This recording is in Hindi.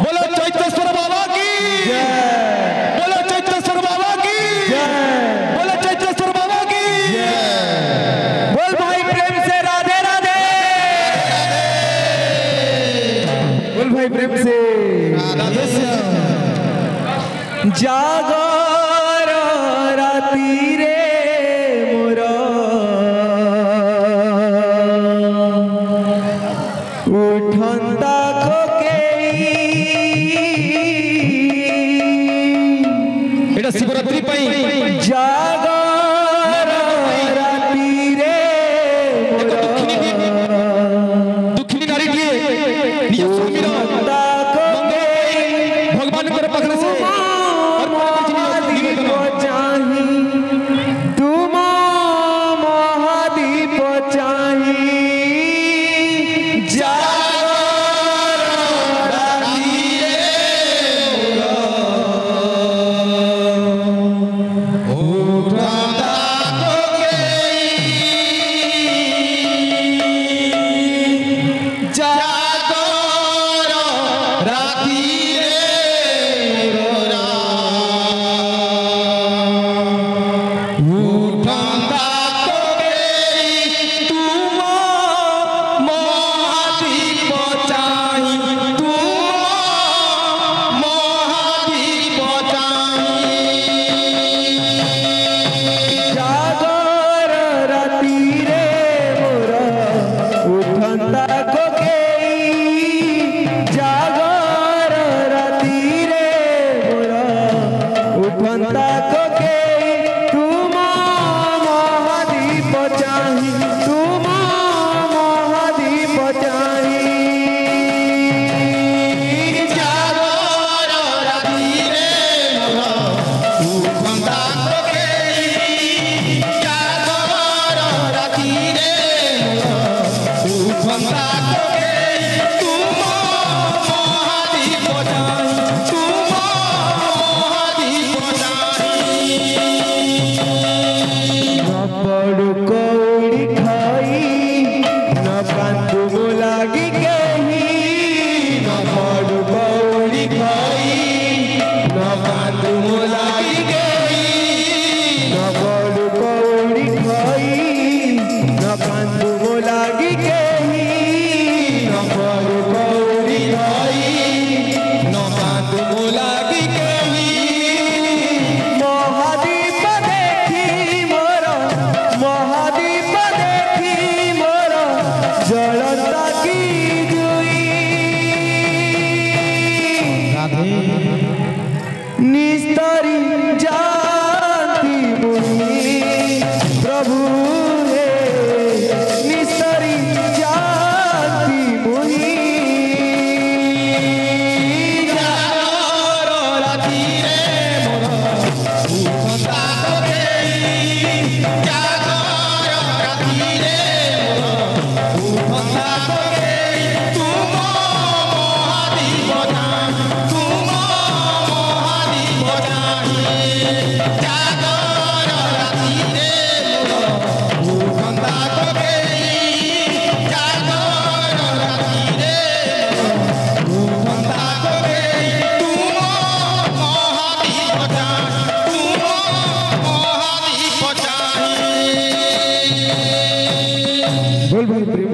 बोलो चैतेश्वर बाबा की। बोलो चैतेश्वर बाबा की। बोलो चैतेश्वर बाबा की। बोल भाई प्रेम से राधे राधे। बोल भाई प्रेम से। जागर राती रे मोर। segura a tripa aí. aí. estar जाए बोल भाई